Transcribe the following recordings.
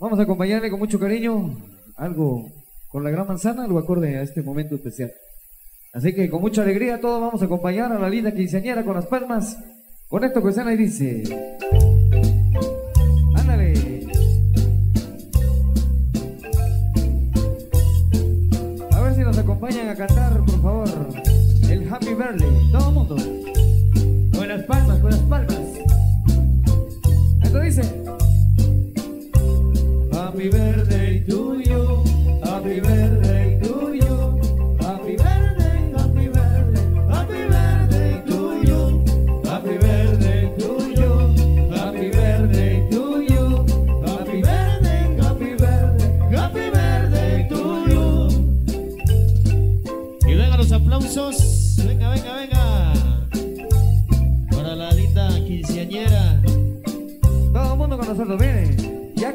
Vamos a acompañarle con mucho cariño algo con la gran manzana, algo acorde a este momento especial. Así que con mucha alegría todos vamos a acompañar a la linda quinceañera con las palmas. Con esto que suena y dice... Ándale. A ver si nos acompañan a cantar, por favor, el Happy Birthday. Birthday to you, happy birthday to you, happy birthday, happy birthday, happy birthday to you, happy birthday to you, happy birthday to you, happy birthday, happy birthday, happy birthday to you. Y venga los aplausos. Venga, venga, venga. Para la linda quinceañera. Todo el mundo con nosotros, viene.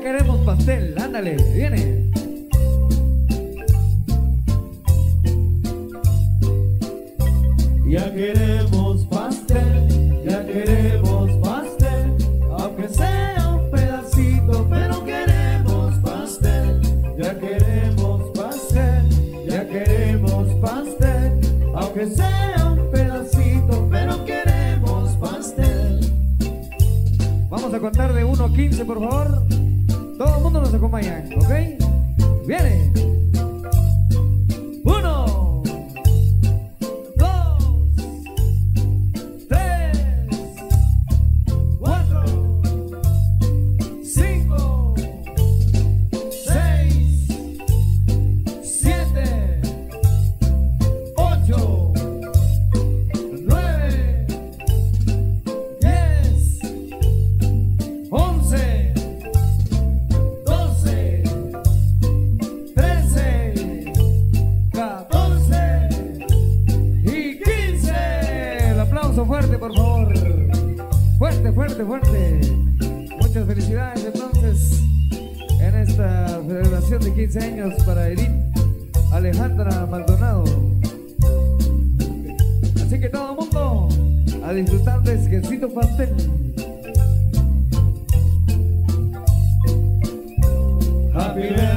Ya queremos pastel, ándale, viene. Ya queremos pastel, ya queremos pastel, aunque sea un pedacito, pero queremos pastel, ya queremos pastel, ya queremos pastel, aunque sea un pedacito, pero queremos pastel. Vamos a contar de 1 a 15, por favor. Todo el mundo nos acompaña, ¿ok? Viene. Fuerte. Muchas felicidades entonces en esta celebración de 15 años para Edith Alejandra Maldonado. Así que todo mundo a disfrutar de exquisito pastel. Happy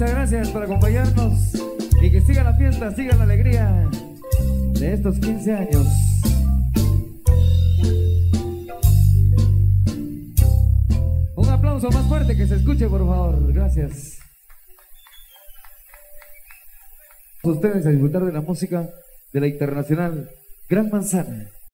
Muchas gracias por acompañarnos y que siga la fiesta, siga la alegría de estos 15 años. Un aplauso más fuerte que se escuche, por favor. Gracias. Ustedes a disfrutar de la música de la internacional Gran Manzana.